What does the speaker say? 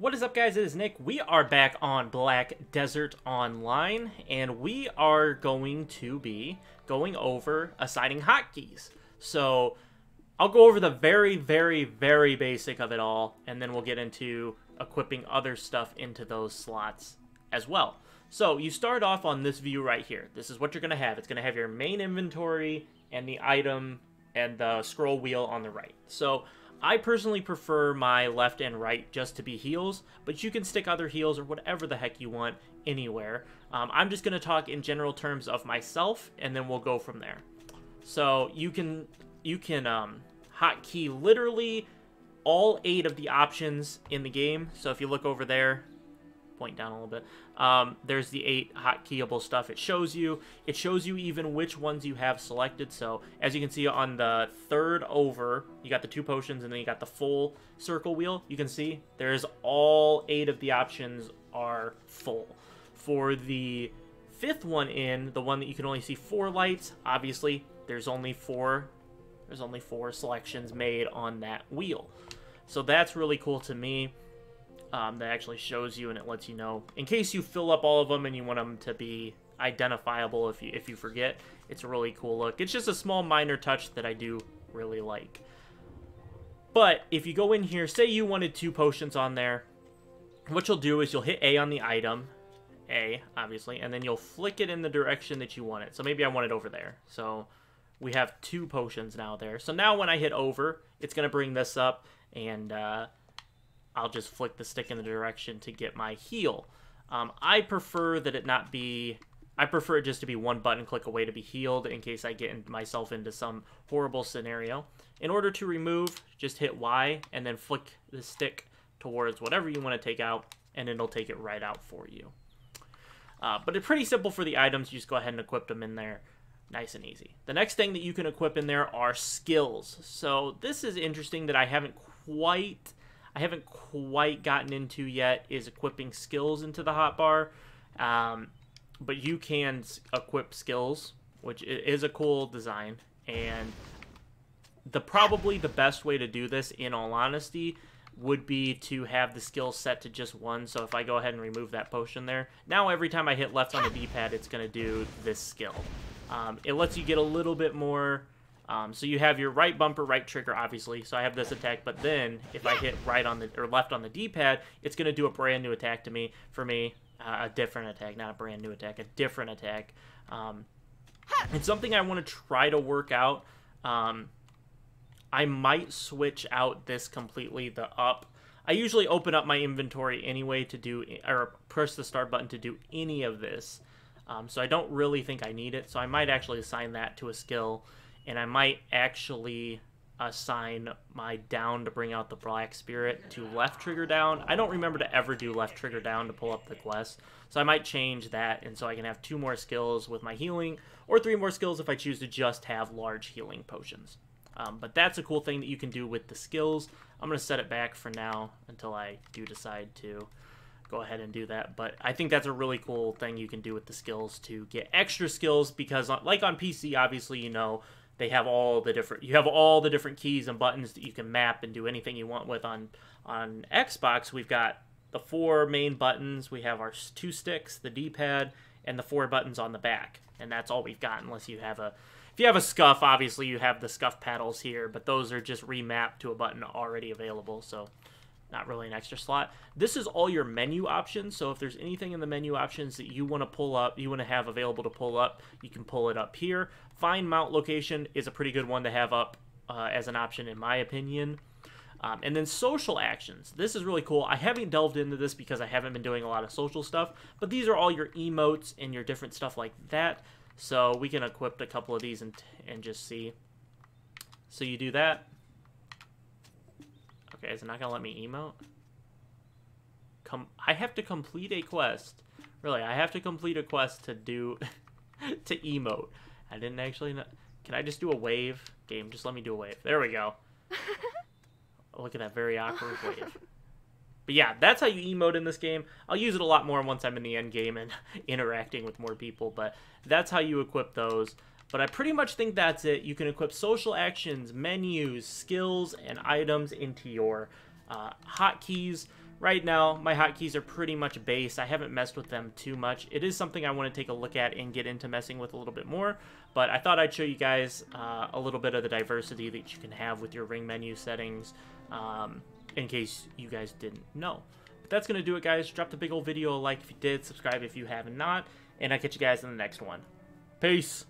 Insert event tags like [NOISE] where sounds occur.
What is up, guys? It is Nick. We are back on Black Desert Online, and we are going to be going over assigning hotkeys. So, I'll go over the very, very, very basic of it all, and then we'll get into equipping other stuff into those slots as well. So, you start off on this view right here. This is what you're going to have. It's going to have your main inventory and the item and the scroll wheel on the right. So, I personally prefer my left and right just to be heals, but you can stick other heals or whatever the heck you want anywhere. Um, I'm just going to talk in general terms of myself, and then we'll go from there. So you can you can um, hotkey literally all eight of the options in the game. So if you look over there, point down a little bit. Um, there's the eight hotkeyable stuff it shows you. It shows you even which ones you have selected. So as you can see on the third over, you got the two potions and then you got the full circle wheel. You can see there's all eight of the options are full. For the fifth one in, the one that you can only see four lights, obviously there's only four there's only four selections made on that wheel. So that's really cool to me um, that actually shows you and it lets you know. In case you fill up all of them and you want them to be identifiable if you if you forget it's a really cool look. It's just a small minor touch that i do really like. But if you go in here say you wanted two potions on there what you'll do is you'll hit a on the item a obviously and then you'll flick it in the direction that you want it. So maybe i want it over there. So we have two potions now there. So now when i hit over it's going to bring this up and uh, I'll just flick the stick in the direction to get my heal. Um, I prefer that it not be... I prefer it just to be one button click away to be healed in case I get myself into some horrible scenario. In order to remove, just hit Y and then flick the stick towards whatever you want to take out and it'll take it right out for you. Uh, but it's pretty simple for the items. You just go ahead and equip them in there. Nice and easy. The next thing that you can equip in there are skills. So this is interesting that I haven't quite I haven't quite gotten into yet is equipping skills into the hotbar. Um, but you can equip skills, which is a cool design. And the probably the best way to do this, in all honesty, would be to have the skill set to just one. So if I go ahead and remove that potion there, now every time I hit left on the D-pad, it's going to do this skill. Um, it lets you get a little bit more um, so you have your right bumper, right trigger, obviously. So I have this attack, but then if I hit right on the or left on the D-pad, it's going to do a brand new attack to me. For me, uh, a different attack, not a brand new attack, a different attack. Um, it's something I want to try to work out. Um, I might switch out this completely, the up. I usually open up my inventory anyway to do, or press the start button to do any of this. Um, so I don't really think I need it. So I might actually assign that to a skill and I might actually assign my down to bring out the black spirit to left trigger down. I don't remember to ever do left trigger down to pull up the quest, so I might change that, and so I can have two more skills with my healing, or three more skills if I choose to just have large healing potions. Um, but that's a cool thing that you can do with the skills. I'm going to set it back for now until I do decide to go ahead and do that. But I think that's a really cool thing you can do with the skills to get extra skills because, like on PC, obviously, you know, they have all the different you have all the different keys and buttons that you can map and do anything you want with on on Xbox. We've got the four main buttons. We have our two sticks the D-pad and the four buttons on the back. And that's all we've got unless you have a if you have a Scuf obviously you have the Scuf paddles here but those are just remapped to a button already available. So not really an extra slot. This is all your menu options, so if there's anything in the menu options that you want to pull up, you want to have available to pull up, you can pull it up here. Find mount location is a pretty good one to have up uh, as an option in my opinion. Um, and then social actions. This is really cool. I haven't delved into this because I haven't been doing a lot of social stuff, but these are all your emotes and your different stuff like that. So we can equip a couple of these and, and just see. So you do that. Okay, is it not gonna let me emote? Come, I have to complete a quest. Really, I have to complete a quest to do, [LAUGHS] to emote. I didn't actually know. Can I just do a wave? Game, just let me do a wave. There we go. [LAUGHS] Look at that very awkward wave. But yeah, that's how you emote in this game. I'll use it a lot more once I'm in the end game and [LAUGHS] interacting with more people, but that's how you equip those. But I pretty much think that's it. You can equip social actions, menus, skills, and items into your uh, hotkeys. right now, my hotkeys are pretty much base. I haven't messed with them too much. It is something I want to take a look at and get into messing with a little bit more, but I thought I'd show you guys uh, a little bit of the diversity that you can have with your ring menu settings, um, in case you guys didn't know. But that's going to do it, guys. Drop the big old video a like if you did, subscribe if you have not, and I'll catch you guys in the next one. Peace!